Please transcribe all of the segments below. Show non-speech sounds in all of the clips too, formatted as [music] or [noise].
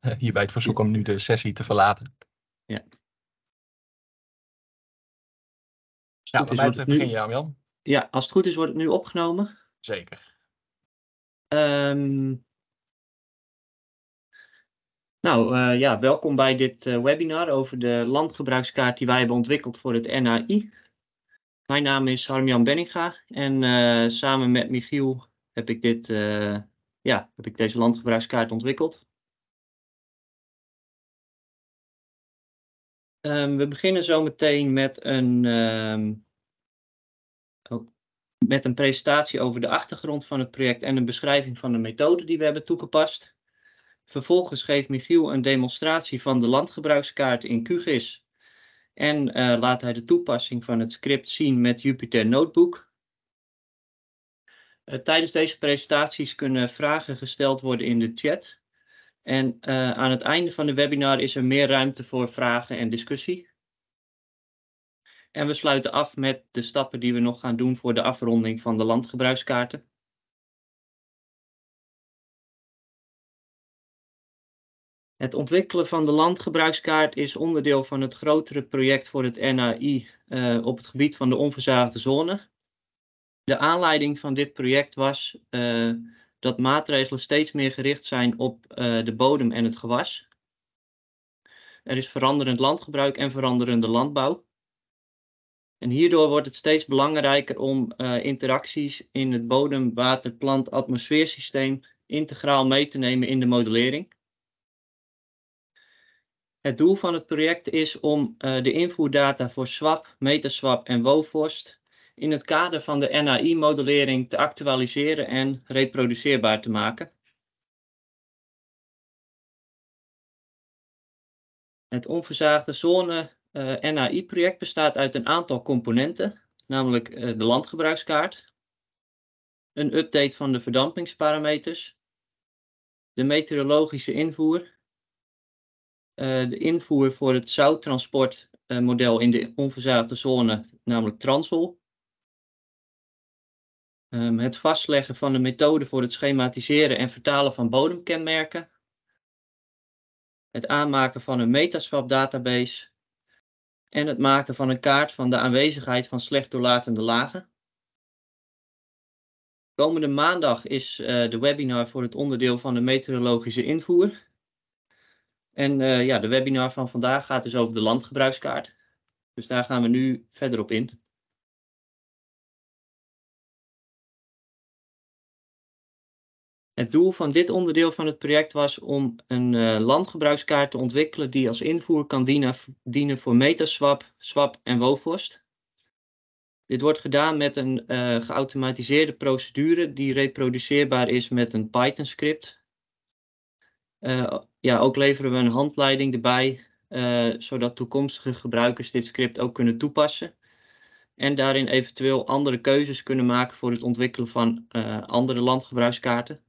[laughs] hierbij het verzoek om nu de sessie te verlaten. Ja. Wat is, mij het nu- begin aan, Jan. Ja, als het goed is, wordt het nu opgenomen. Zeker. Ehm, nou eh, ja, welkom bij dit eh, webinar over de landgebruikskaart die wij hebben ontwikkeld voor het NAI. Mijn naam is Harmjan Benninga en eh, samen met Michiel heb ik, dit, ja, heb ik deze landgebruikskaart ontwikkeld. Ehm, we beginnen zo meteen met een, ehm, oh, met een presentatie over de achtergrond van het project en een beschrijving van de methode die we hebben toegepast. Vervolgens geeft Michiel een demonstratie van de landgebruikskaart in QGIS en eh, laat hij de toepassing van het script zien met Jupyter Notebook. Eh, tijdens deze presentaties kunnen vragen gesteld worden in de chat. En eh, aan het einde van de webinar is er meer ruimte voor vragen en discussie. En we sluiten af met de stappen die we nog gaan doen voor de afronding van de landgebruikskaarten. Het ontwikkelen van de landgebruikskaart is onderdeel van het grotere project voor het NAI eh, op het gebied van de onverzaagde zone. De aanleiding van dit project was eh, dat maatregelen steeds meer gericht zijn op eh, de bodem en het gewas. Er is veranderend landgebruik en veranderende landbouw. En hierdoor wordt het steeds belangrijker om eh, interacties in het bodem, water, plant, atmosfeersysteem integraal mee te nemen in de modellering. Het doel van het project is om eh, de invoerdata voor SWAP, Metaswap en WOFORST in het kader van de NAI-modellering te actualiseren en reproduceerbaar te maken. Het onverzaagde zone eh, NAI-project bestaat uit een aantal componenten, namelijk eh, de landgebruikskaart, een update van de verdampingsparameters, de meteorologische invoer, eh, de invoer voor het zouttransportmodel in de onverzaagde zone, namelijk Transol, Ehm, het vastleggen van de methode voor het schematiseren en vertalen van bodemkenmerken. Het aanmaken van een Metaswap database. En het maken van een kaart van de aanwezigheid van slecht doorlatende lagen. Komende maandag is eh, de webinar voor het onderdeel van de meteorologische invoer. En eh, ja, de webinar van vandaag gaat dus over de landgebruikskaart. Dus daar gaan we nu verder op in. Het doel van dit onderdeel van het project was om een uh, landgebruikskaart te ontwikkelen die als invoer kan dienen, voor Metaswap, Swap en WOFORST. Dit wordt gedaan met een uh, geautomatiseerde procedure die reproduceerbaar is met een Python script. Uh, ja, ook leveren we een handleiding erbij, zodat toekomstige gebruikers dit script ook kunnen toepassen. En daarin eventueel andere keuzes kunnen maken voor het ontwikkelen van andere landgebruikskaarten.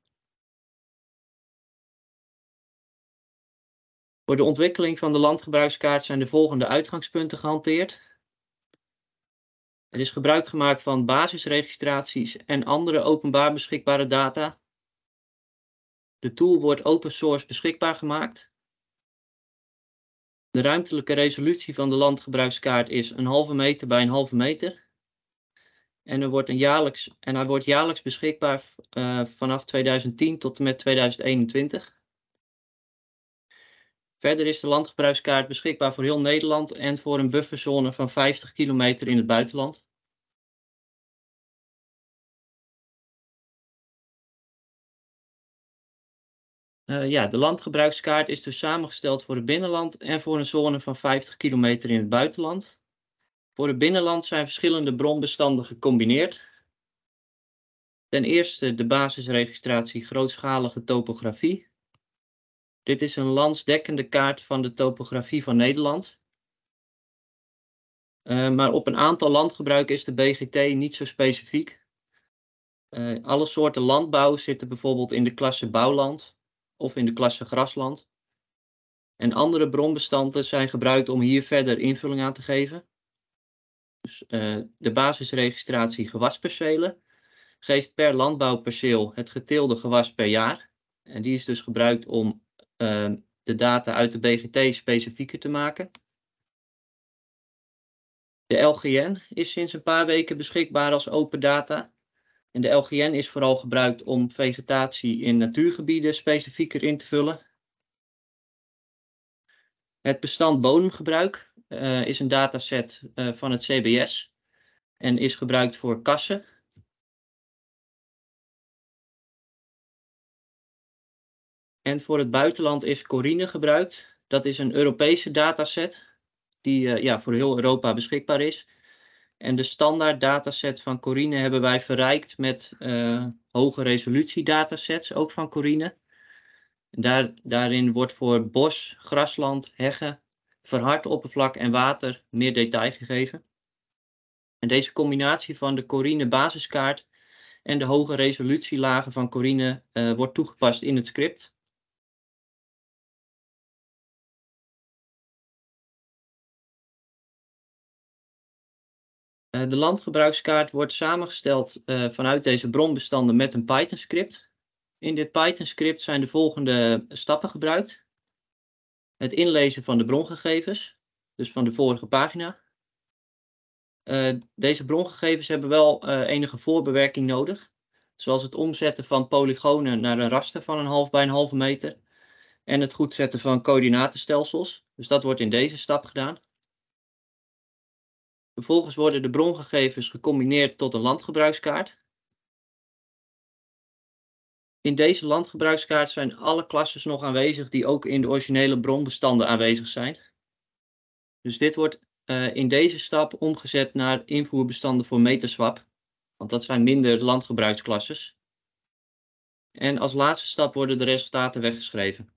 Voor de ontwikkeling van de landgebruikskaart zijn de volgende uitgangspunten gehanteerd. Er is gebruik gemaakt van basisregistraties en andere openbaar beschikbare data. De tool wordt open source beschikbaar gemaakt. De ruimtelijke resolutie van de landgebruikskaart is een halve meter bij een halve meter. En, er wordt jaarlijks, en hij wordt jaarlijks beschikbaar uh, vanaf 2010 tot en met 2021. Verder is de landgebruikskaart beschikbaar voor heel Nederland en voor een bufferzone van 50 kilometer in het buitenland. Uh, ja, de landgebruikskaart is dus samengesteld voor het binnenland en voor een zone van 50 kilometer in het buitenland. Voor het binnenland zijn verschillende bronbestanden gecombineerd. Ten eerste de basisregistratie grootschalige topografie. Dit is een landsdekkende kaart van de topografie van Nederland. Uh, maar op een aantal landgebruiken is de BGT niet zo specifiek. Uh, alle soorten landbouw zitten bijvoorbeeld in de klasse bouwland of in de klasse grasland. En andere bronbestanden zijn gebruikt om hier verder invulling aan te geven. Dus, uh, de basisregistratie gewaspercelen geeft per landbouwperceel het geteelde gewas per jaar. En die is dus gebruikt om de data uit de BGT specifieker te maken. De LGN is sinds een paar weken beschikbaar als open data. En de LGN is vooral gebruikt om vegetatie in natuurgebieden specifieker in te vullen. Het bestand bodemgebruik uh, is een dataset uh, van het CBS en is gebruikt voor kassen. En voor het buitenland is Corine gebruikt. Dat is een Europese dataset die uh, ja, voor heel Europa beschikbaar is. En de standaard dataset van Corine hebben wij verrijkt met uh, hoge resolutie datasets, ook van Corine. Daar, daarin wordt voor bos, grasland, heggen, verhard oppervlak en water meer detail gegeven. En deze combinatie van de Corine basiskaart en de hoge resolutielagen van Corine uh, wordt toegepast in het script. De landgebruikskaart wordt samengesteld uh, vanuit deze bronbestanden met een Python script. In dit Python script zijn de volgende stappen gebruikt. Het inlezen van de brongegevens, dus van de vorige pagina. Uh, deze brongegevens hebben wel enige voorbewerking nodig, zoals het omzetten van polygonen naar een raster van een half bij een halve meter en het goed zetten van coördinatenstelsels. Dus dat wordt in deze stap gedaan. Vervolgens worden de brongegevens gecombineerd tot een landgebruikskaart. In deze landgebruikskaart zijn alle klasses nog aanwezig die ook in de originele bronbestanden aanwezig zijn. Dus dit wordt uh, in deze stap omgezet naar invoerbestanden voor Metaswap, want dat zijn minder landgebruiksklasses. En als laatste stap worden de resultaten weggeschreven.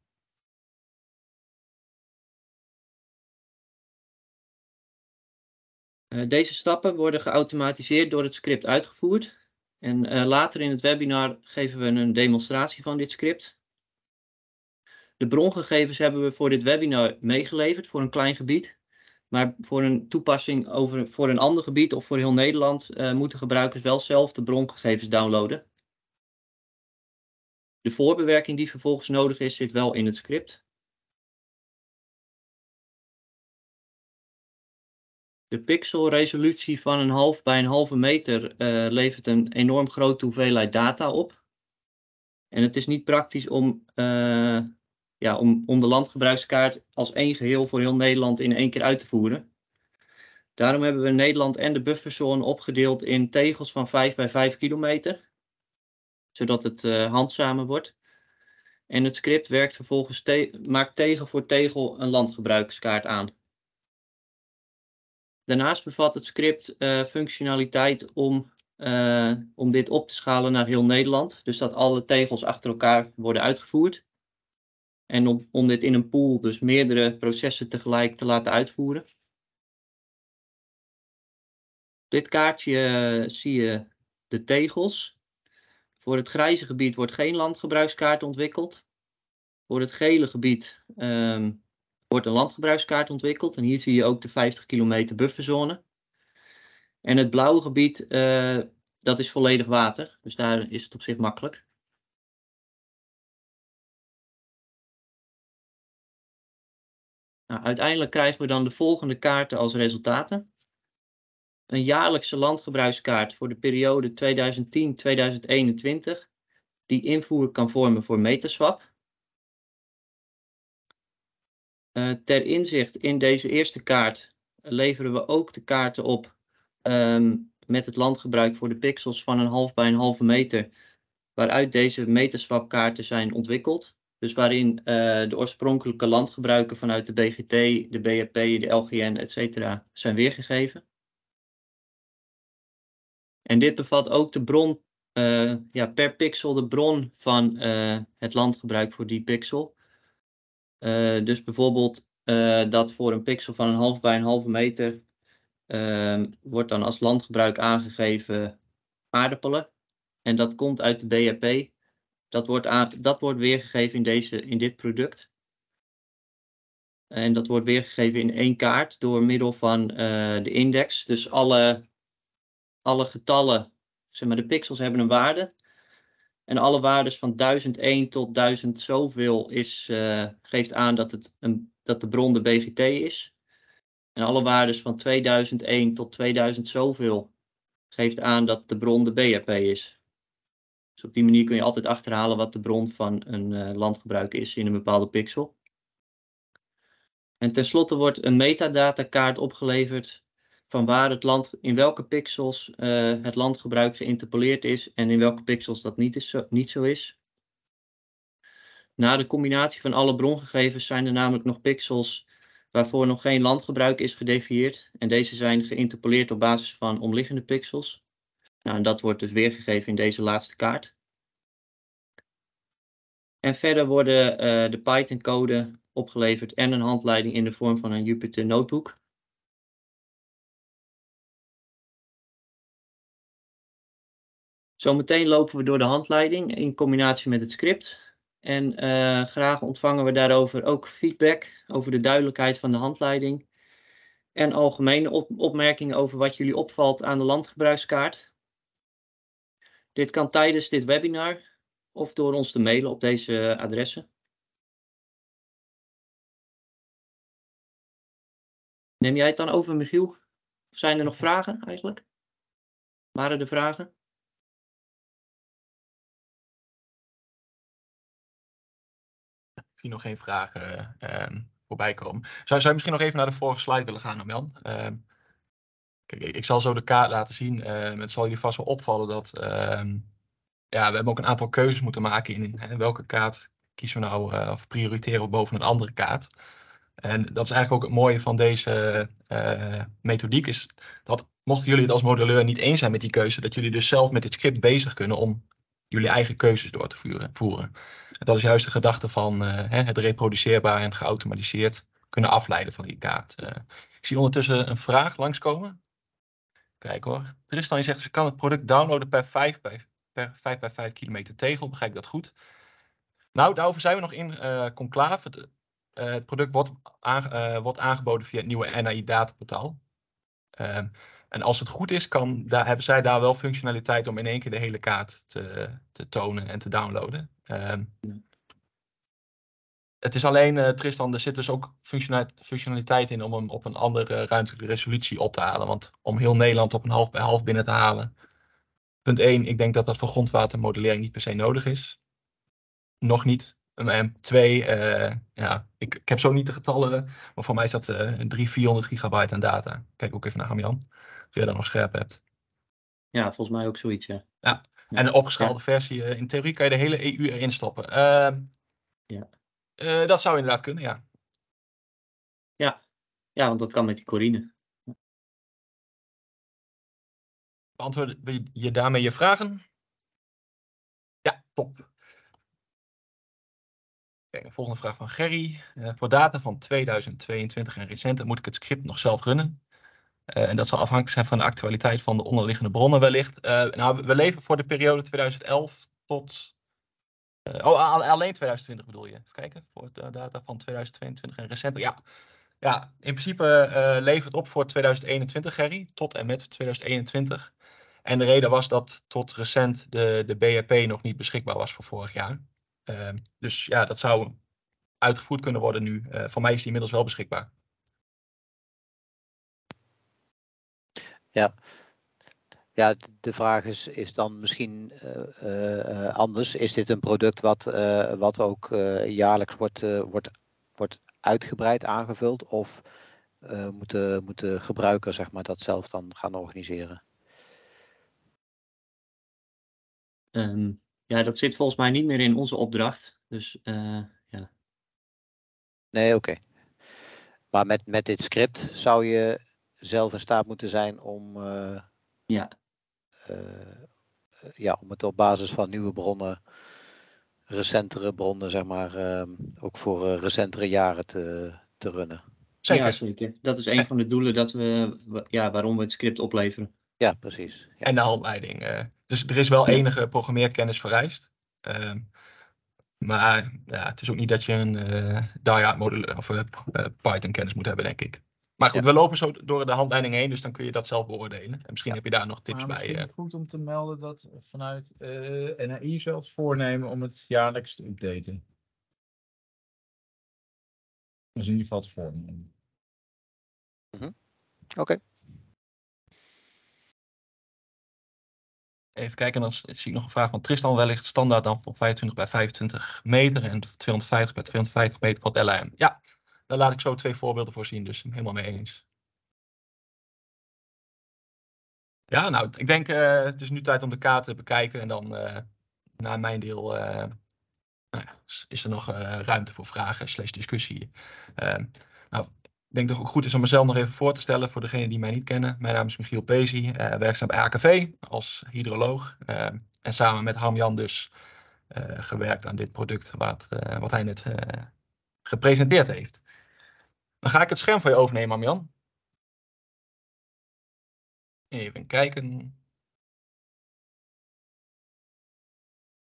Deze stappen worden geautomatiseerd door het script uitgevoerd. En uh, later in het webinar geven we een demonstratie van dit script. De brongegevens hebben we voor dit webinar meegeleverd voor een klein gebied. Maar voor een toepassing over, voor een ander gebied of voor heel Nederland uh, moeten gebruikers wel zelf de brongegevens downloaden. De voorbewerking die vervolgens nodig is, zit wel in het script. De pixelresolutie van een half bij een halve meter uh, levert een enorm grote hoeveelheid data op. En het is niet praktisch om, uh, ja, om, om de landgebruikskaart als één geheel voor heel Nederland in één keer uit te voeren. Daarom hebben we Nederland en de bufferzone opgedeeld in tegels van 5 bij 5 kilometer. Zodat het uh, handzamer wordt. En het script werkt vervolgens te maakt tegel voor tegel een landgebruikskaart aan. Daarnaast bevat het script uh, functionaliteit om, uh, om dit op te schalen naar heel Nederland. Dus dat alle tegels achter elkaar worden uitgevoerd. En om, om dit in een pool, dus meerdere processen tegelijk te laten uitvoeren. Op dit kaartje uh, zie je de tegels. Voor het grijze gebied wordt geen landgebruikskaart ontwikkeld. Voor het gele gebied um, wordt een landgebruikskaart ontwikkeld. En hier zie je ook de 50 kilometer bufferzone. En het blauwe gebied, uh, dat is volledig water. Dus daar is het op zich makkelijk. Nou, uiteindelijk krijgen we dan de volgende kaarten als resultaten. Een jaarlijkse landgebruikskaart voor de periode 2010-2021, die invoer kan vormen voor Metaswap. Uh, ter inzicht in deze eerste kaart leveren we ook de kaarten op um, met het landgebruik voor de pixels van een half bij een halve meter, waaruit deze Metaswap kaarten zijn ontwikkeld. Dus waarin uh, de oorspronkelijke landgebruiken vanuit de BGT, de BRP, de LGN, etc. zijn weergegeven. En dit bevat ook de bron, ja, per pixel de bron van het landgebruik voor die pixel. Uh, dus bijvoorbeeld uh, dat voor een pixel van een half bij een halve meter uh, wordt dan als landgebruik aangegeven aardappelen. En dat komt uit de BHP. Dat wordt, dat wordt weergegeven in, deze, in dit product. En dat wordt weergegeven in één kaart door middel van de index. Dus alle, alle getallen, zeg maar de pixels hebben een waarde. En alle waardes van 1001 tot 1000 zoveel is, uh, geeft aan dat, het een, dat de bron de BGT is. En alle waardes van 2001 tot 2000 zoveel geeft aan dat de bron de BRP is. Dus op die manier kun je altijd achterhalen wat de bron van een uh, landgebruik is in een bepaalde pixel. En tenslotte wordt een metadatakaart opgeleverd van waar het land, in welke pixels uh, het landgebruik geïnterpoleerd is en in welke pixels dat niet, is zo, niet zo is. Na de combinatie van alle brongegevens zijn er namelijk nog pixels waarvoor nog geen landgebruik is gedefinieerd. En deze zijn geïnterpoleerd op basis van omliggende pixels. Nou, en dat wordt dus weergegeven in deze laatste kaart. En verder worden uh, de Python-code opgeleverd en een handleiding in de vorm van een Jupyter Notebook. Zometeen lopen we door de handleiding in combinatie met het script. En uh, graag ontvangen we daarover ook feedback over de duidelijkheid van de handleiding. En algemene op opmerkingen over wat jullie opvalt aan de landgebruikskaart. Dit kan tijdens dit webinar of door ons te mailen op deze adressen. Neem jij het dan over, Michiel? Of zijn er nog vragen eigenlijk? Waren er vragen? Zie nog geen vragen uh, voorbij komen. Zou, zou je misschien nog even naar de vorige slide willen gaan, Jan? Uh, kijk, ik zal zo de kaart laten zien. Uh, het zal jullie vast wel opvallen dat ehm, ja, we hebben ook een aantal keuzes moeten maken in welke kaart kiezen we nou uh, of prioriteren we boven een andere kaart. En dat is eigenlijk ook het mooie van deze uh, methodiek, is dat mochten jullie het als modelleur niet eens zijn met die keuze, dat jullie dus zelf met dit script bezig kunnen om jullie eigen keuzes door te voeren. Dat is juist de gedachte van uh, het reproduceerbaar en geautomatiseerd kunnen afleiden van die kaart. Uh, ik zie ondertussen een vraag langskomen. Kijk hoor. Tristan, je zegt ze kan het product downloaden per 5 bij, per 5 bij 5 kilometer tegel. Begrijp ik dat goed? Nou, daarover zijn we nog in conclave. Het, het product wordt, wordt, aangeboden via het nieuwe NAI dataportaal. Ehm, en als het goed is, kan, daar, hebben zij daar wel functionaliteit om in één keer de hele kaart te, te tonen en te downloaden. Um, ja. Het is alleen, uh, Tristan, er zit dus ook functionaliteit in om hem op een andere ruimtelijke resolutie op te halen. Want om heel Nederland op een half bij half binnen te halen. Punt 1, ik denk dat dat voor grondwatermodellering niet per se nodig is. Nog niet. En twee, uh, ja, ik, ik heb zo niet de getallen, maar voor mij is dat uh, 300, 400 gigabyte aan data. Kijk ook even naar Jan, dat nog scherp hebt. Ja, volgens mij ook zoiets, ja. Ja, en een opgeschaalde versie, uh, in theorie kan je de hele EU erin stoppen. Uh, ja. Uh, dat zou inderdaad kunnen, ja. Ja, ja want dat kan met die Corine. Beantwoord je daarmee je vragen? Ja, top. Kijk, volgende vraag van Gerry. Uh, voor data van 2022 en recente moet ik het script nog zelf runnen. Uh, en dat zal afhankelijk zijn van de actualiteit van de onderliggende bronnen wellicht. Uh, nou, we leven voor de periode 2011 tot... oh, alleen 2020 bedoel je. Even kijken, voor de data van 2022 en recente. Ja, ja in principe levert het op voor 2021, Gerry, tot en met 2021. En de reden was dat tot recent de, de nog niet beschikbaar was voor vorig jaar. Uh, dus ja, dat zou uitgevoerd kunnen worden nu. Voor mij is die inmiddels wel beschikbaar. Ja, ja de vraag is, is dan misschien uh, anders. Is dit een product wat, wat ook jaarlijks wordt, wordt, wordt uitgebreid aangevuld? Of moet, de, moet de gebruiker zeg maar, dat zelf dan gaan organiseren? Um, ja, dat zit volgens mij niet meer in onze opdracht. Dus ja. Nee, oké. Okay. Maar met, met dit script zou je zelf in staat moeten zijn om, uh, ja. Uh, ja, om het op basis van nieuwe bronnen, recentere bronnen, zeg maar, ook voor recentere jaren te, te runnen. Zeker. Ja, zeker. Dat is een van de doelen dat we, ja, waarom we het script opleveren. Ja, precies. Ja. En de handleiding. Uh, dus er is wel enige programmeerkennis vereist. Uh, maar ja, het is ook niet dat je een uh, Diehard module of uh, Python kennis moet hebben, denk ik. Maar goed, Ja. we lopen zo door de handleiding heen, dus dan kun je dat zelf beoordelen. En misschien Ja. heb je daar nog tips Maar bij. eh. goed om te melden dat vanuit eh NAI zelfs voornemen om het jaarlijks te updaten. Dat is in ieder geval het voornemen. Oké. Even kijken, dan zie ik nog een vraag van Tristan. Wellicht standaard dan van 25 bij 25 meter en 250 bij 250 meter voor het LAM. Ja, daar laat ik zo twee voorbeelden voor zien, dus helemaal mee eens. Ja, nou, ik denk eh, het is nu tijd om de kaart te bekijken en dan na mijn deel eh, nou ja, is- er nog ruimte voor vragen slash discussie. Ehm, nou, ik denk dat het ook goed is om mezelf nog even voor te stellen voor degenen die mij niet kennen. Mijn naam is Michiel Pezi, werkzaam bij AKV als hydroloog. ehm, en samen met Harm-Jan dus gewerkt aan dit product wat, wat hij net gepresenteerd heeft. Dan ga ik het scherm van je overnemen, Harm-Jan. Even kijken.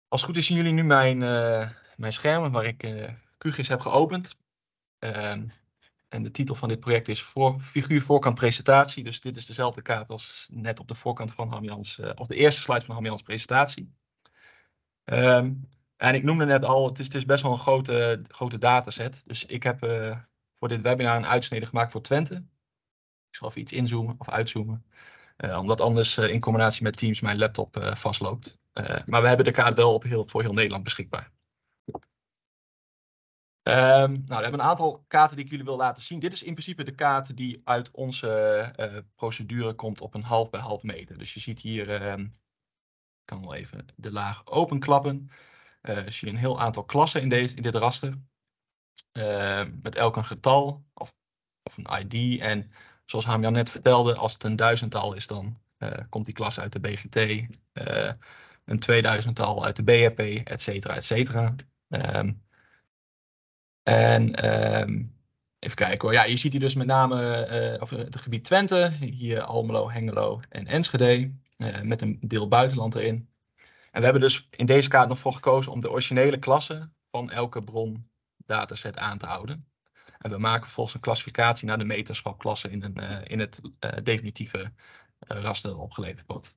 Als het goed is zien jullie nu mijn, eh, mijn scherm waar ik eh QGIS heb geopend. Ehm, en de titel van dit project is voor, figuur voorkant presentatie. Dus dit is dezelfde kaart als net op de voorkant van Harmjans, eh of de eerste slide van Harmjans presentatie. Ehm, en ik noemde net al, het is, het is best wel een grote, grote dataset. Dus ik heb voor dit webinar een uitsnede gemaakt voor Twente. Ik zal even iets inzoomen of uitzoomen. Eh, omdat anders eh, in combinatie met Teams mijn laptop eh, vastloopt. Maar we hebben de kaart wel op heel, voor heel Nederland beschikbaar. Ehm, nou, we hebben een aantal kaarten die ik jullie wil laten zien. Dit is in principe de kaart die uit onze procedure komt op een half bij half meter. Dus je ziet hier, ehm, ik kan wel even de laag openklappen. Zie je een heel aantal klassen in, deze, in dit raster. Ehm, met elk een getal of, of een ID. En zoals Hamjan net vertelde, als het een duizendtal is, dan eh, komt die klas uit de BGT. eh, een tweeduizendtal uit de BHP, et cetera, et cetera. Ehm, en ehm, even kijken hoor. Ja, je ziet hier dus met name of, het gebied Twente, hier Almelo, Hengelo en Enschede, met een deel buitenland erin. En we hebben dus in deze kaart nog voor gekozen om de originele klasse van elke bron dataset aan te houden. En we maken vervolgens een klassificatie naar de meterschapklasse in, een, eh, in het eh, definitieve eh, raster dat opgeleverd wordt.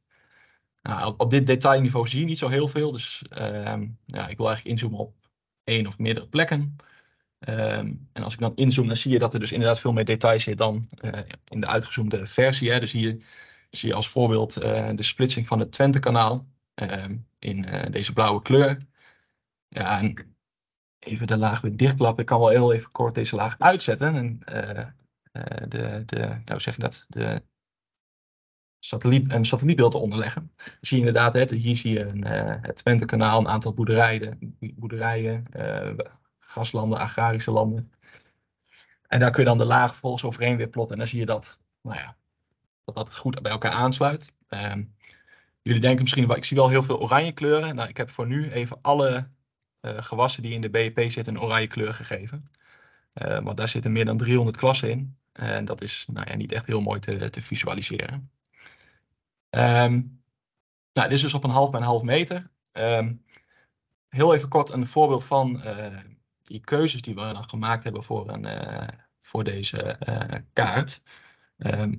Nou, op, dit detailniveau zie je niet zo heel veel, dus ehm, ja, ik wil eigenlijk inzoomen op één of meerdere plekken. Ehm, en als ik dan inzoom, dan zie je dat er dus inderdaad veel meer details zit dan in de uitgezoomde versie. Hè. Dus hier zie je als voorbeeld de splitsing van het Twente-kanaal ehm, in deze blauwe kleur. Ja, en even de laag weer dichtklappen. Ik kan wel heel even kort deze laag uitzetten. En eh, de, de, nou, zeg je dat? De satelliet, een satellietbeeld eronder leggen. Dan zie je inderdaad, hè, hier zie je een, eh, het Twente-kanaal, een aantal boerderijen, boerderijen gaslanden, agrarische landen. En daar kun je dan de laag vervolgens overheen weer plotten. En dan zie je dat, nou ja, dat dat goed bij elkaar aansluit. Ehm, jullie denken misschien, wel, ik zie wel heel veel oranje kleuren. Nou, ik heb voor nu even alle gewassen die in de BEP zitten een oranje kleur gegeven. Eh, want daar zitten meer dan 300 klassen in. En dat is nou ja, niet echt heel mooi te, te visualiseren. Ehm, nou, dit is dus op een half bij een half meter. Ehm, heel even kort een voorbeeld van eh, die keuzes die we dan gemaakt hebben voor, een, eh, voor deze eh, kaart. Ehm,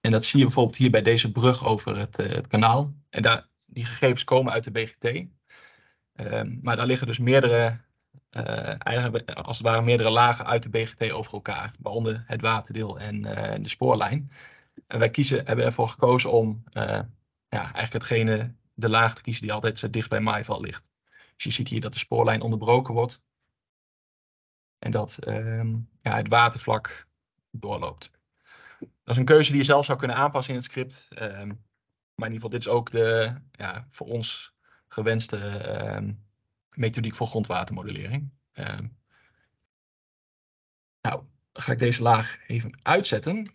en dat zie je bijvoorbeeld hier bij deze brug over het, eh, het kanaal. En daar, die gegevens komen uit de BGT. Ehm, maar daar liggen dus meerdere, eh, eigenlijk als het ware meerdere lagen uit de BGT over elkaar. Waaronder het waterdeel en eh, de spoorlijn. En wij kiezen, hebben ervoor gekozen om eh, ja, eigenlijk hetgene, de laag te kiezen die altijd zo dicht bij Maaiveld ligt. Dus je ziet hier dat de spoorlijn onderbroken wordt. En dat ehm, ja, het watervlak doorloopt. Dat is een keuze die je zelf zou kunnen aanpassen in het script. ehm, maar in ieder geval, dit is ook de ja, voor ons gewenste ehm, methodiek voor grondwatermodellering. Ehm, nou, ga ik deze laag even uitzetten.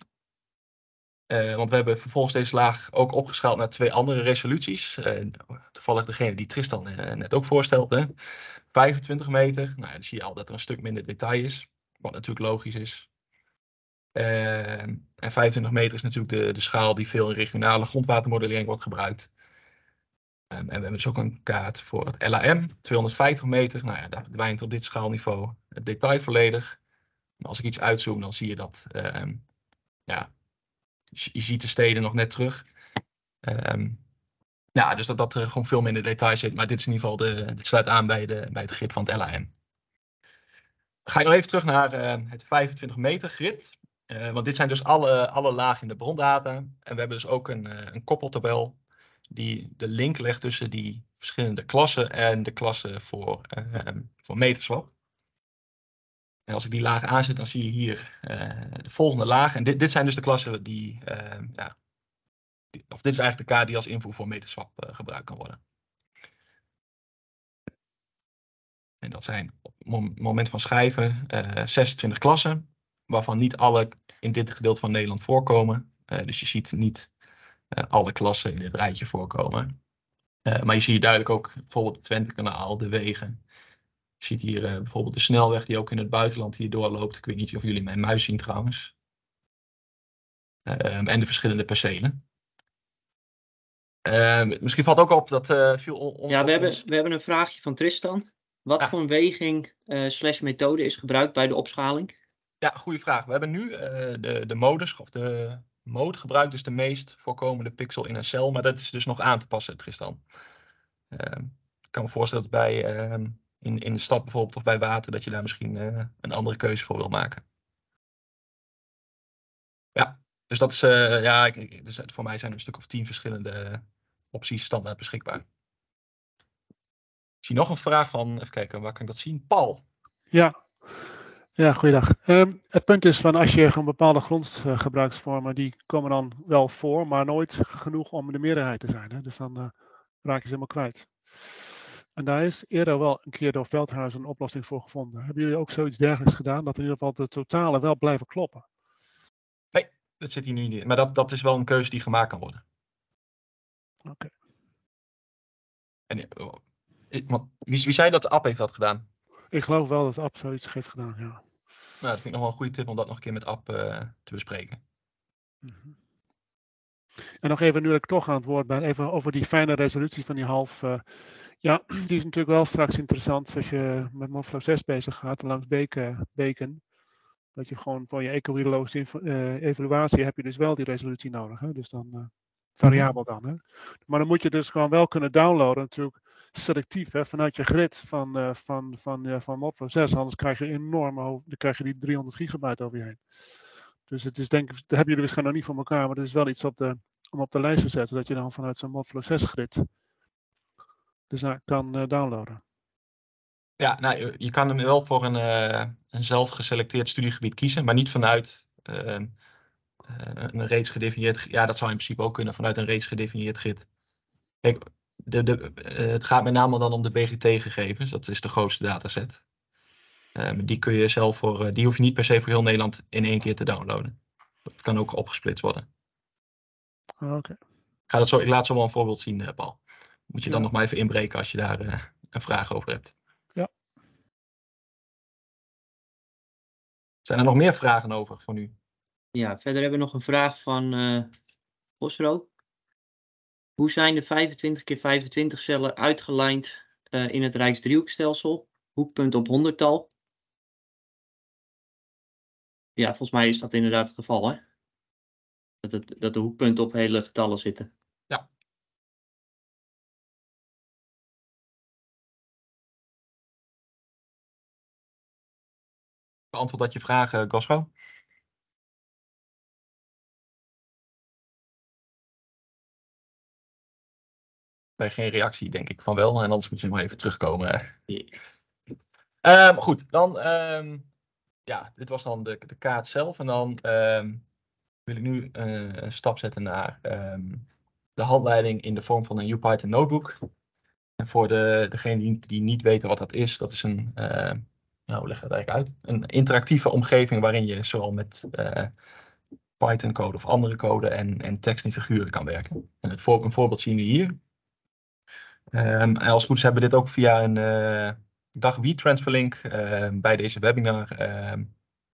Eh, want we hebben vervolgens deze laag ook opgeschaald naar twee andere resoluties. Eh, toevallig degene die Tristan eh, net ook voorstelde. 25 meter. Nou, dan zie je al dat er een stuk minder detail is. Wat natuurlijk logisch is. Eh, en 25 meter is natuurlijk de, de schaal die veel in regionale grondwatermodellering wordt gebruikt. Ehm, en we hebben dus ook een kaart voor het LAM, 250 meter. Nou ja, daar verdwijnt op dit schaalniveau het detail volledig. Maar als ik iets uitzoom, dan zie je dat ehm, ja, je, ziet de steden nog net terug. Ehm, ja, dus dat dat er gewoon veel minder details zit. Maar dit is in ieder geval de, dit sluit aan bij, de, bij het grid van het LAM. Ga ik nog even terug naar eh, het 25 meter grid. Eh, want dit zijn dus alle, alle lagen in de brondata. En we hebben dus ook een, eh, een koppeltabel die de link legt tussen die verschillende klassen en de klassen voor, ehm, voor meterswap. En als ik die laag aanzet, dan zie je hier eh, de volgende laag. En dit, dit zijn dus de klassen die, ehm, ja, of dit is eigenlijk de kaart die als invoer voor meterswap eh, gebruikt kan worden. En dat zijn op het mom- moment van schrijven eh 26 klassen, waarvan niet alle in dit gedeelte van Nederland voorkomen. Eh, dus je ziet niet eh, alle klassen in dit rijtje voorkomen. Eh, maar je ziet hier duidelijk ook bijvoorbeeld het Twente-kanaal, de wegen. Je ziet hier eh, bijvoorbeeld de snelweg die ook in het buitenland hier doorloopt. Ik weet niet of jullie mijn muis zien trouwens. Ehm, en de verschillende percelen. Ehm, misschien valt ook op dat eh viel on- on- Ja, we hebben, we hebben een vraagje van Tristan. Wat Ja. voor een weging eh, slash methode is gebruikt bij de opschaling? Ja, goede vraag. We hebben nu eh, de, de modus of de mode gebruikt, dus de meest voorkomende pixel in een cel. Maar dat is dus nog aan te passen, Tristan. Ehm, ik kan me voorstellen dat bij ehm, in, in de stad bijvoorbeeld of bij water, dat je daar misschien eh, een andere keuze voor wil maken. Ja, dus dat is, eh, ja, ik- dus voor mij zijn er een stuk of tien verschillende opties standaard beschikbaar. Ik zie nog een vraag van, even kijken, waar kan ik dat zien? Paul. Ja, ja goeiedag. Ehm, het punt is van als je gewoon bepaalde grondgebruiksvormen, die komen dan wel voor, maar nooit genoeg om de meerderheid te zijn. Hè? Dus dan eh, raak je ze helemaal kwijt. En daar is eerder wel een keer door Veldhuis een oplossing voor gevonden. Hebben jullie ook zoiets dergelijks gedaan, dat in ieder geval de totalen wel blijven kloppen? Dat zit hier nu niet in. Maar dat, dat is wel een keuze die gemaakt kan worden. Oké. En, eh, want wie, wie zei dat de app heeft dat gedaan? Ik geloof wel dat App zoiets heeft gedaan, ja. Nou, dat vind ik nog wel een goede tip om dat nog een keer met app eh, te bespreken. Mhm. En nog even, nu ik toch aan het woord ben, even over die fijne resolutie van die half. eh, ja, [clears throat] die is natuurlijk wel straks interessant als je met Morflow 6 bezig gaat langs beken, beken. Dat je gewoon voor je eco-reload evaluatie heb je dus wel die resolutie nodig. Hè? Dus dan eh, variabel dan. Hè? Maar dan moet je dus gewoon wel kunnen downloaden natuurlijk selectief hè, vanuit je grid van, eh, van, van, van Morflow 6. Anders krijg je enorme, dan krijg je die 300 gigabyte over je heen. Dus het is denk ik, hebben jullie waarschijnlijk nog niet voor elkaar, maar het is wel iets op de, om op de lijst te zetten, dat je dan vanuit zo'n Modflow 6 grid dus daar kan eh, downloaden. Ja, nou, je, kan hem wel voor een, eh, een zelf geselecteerd studiegebied kiezen, maar niet vanuit een reeds gedefinieerd. Ja, dat zou in principe ook kunnen vanuit een reeds gedefinieerd grid. Kijk, de, de, eh, het gaat met name dan om de BGT-gegevens. Dat is de grootste dataset. Ehm, die kun je zelf voor, eh, die hoef je niet per se voor heel Nederland in één keer te downloaden. Dat kan ook opgesplitst worden. Ah, Oké. Ik, ga dat zo, ik laat zo wel een voorbeeld zien, eh, Paul. Moet je dan Ja. nog maar even inbreken als je daar eh, een vraag over hebt. Ja. Zijn er nog meer vragen over voor nu? Ja, verder hebben we nog een vraag van eh Osro. Hoe zijn de 25 keer 25 cellen uitgelijnd eh, in het Rijksdriehoekstelsel? Hoekpunt op honderdtal. Ja, volgens mij is dat inderdaad het geval, hè? Dat, het, dat de hoekpunten op hele getallen zitten. Beantwoord dat je vragen, Gosro? Bij geen reactie, denk ik van wel. En anders moet je nog maar even terugkomen. Ehm, goed, dan. ehm, ja, dit was dan de, de kaart zelf. En dan ehm, wil ik nu eh, een stap zetten naar de handleiding in de vorm van een UPython notebook. En voor de, degene die, die niet weten wat dat is, dat is een. eh, nou, hoe leg ik dat eigenlijk uit? Een interactieve omgeving waarin je zowel met eh, Python code of andere code en, en tekst en figuren kan werken. En het voor, een voorbeeld zien we hier. Ehm, en als goed is hebben we dit ook via een uh, dag WeTransfer link uh, bij deze webinar uh,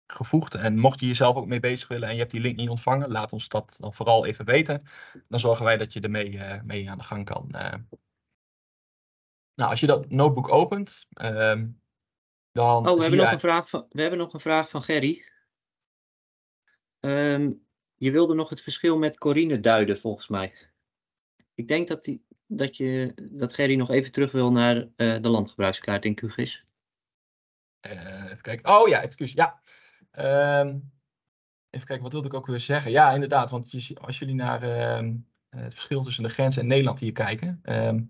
gevoegd. En mocht je jezelf ook mee bezig willen en je hebt die link niet ontvangen, laat ons dat dan vooral even weten. Dan zorgen wij dat je ermee uh, mee aan de gang kan. nou, als je dat notebook opent, ehm, dan. Oh, we hebben, nog een vraag van, we hebben nog een vraag van Gerry. Um, je wilde nog het verschil met Corine duiden, volgens mij. Ik denk dat, die, dat, je, dat Gerry nog even terug wil naar eh, de landgebruikskaart in QGIS. Eh, even kijken. Oh ja, excuus. Ja. Ehm, even kijken, wat wilde ik ook weer zeggen? Ja, inderdaad. Want je, als jullie naar ehm, het verschil tussen de grens en Nederland hier kijken, ehm,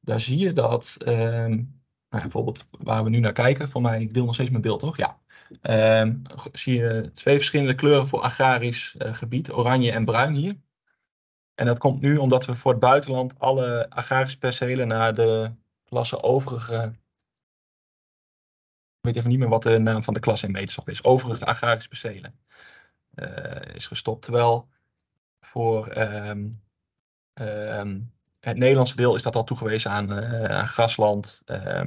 daar zie je dat, nou bijvoorbeeld waar we nu naar kijken, voor mij, ik deel nog steeds mijn beeld, toch? Ja. Zie je twee verschillende kleuren voor agrarisch eh, gebied, oranje en bruin hier. En dat komt nu omdat we voor het buitenland alle agrarische percelen naar de klasse overige ik weet even niet meer wat de naam van de klas in wetenschap is. Overige agrarische percelen eh, is gestopt. Terwijl voor ehm, ehm, het Nederlandse deel is dat al toegewezen aan, eh, grasland. eh,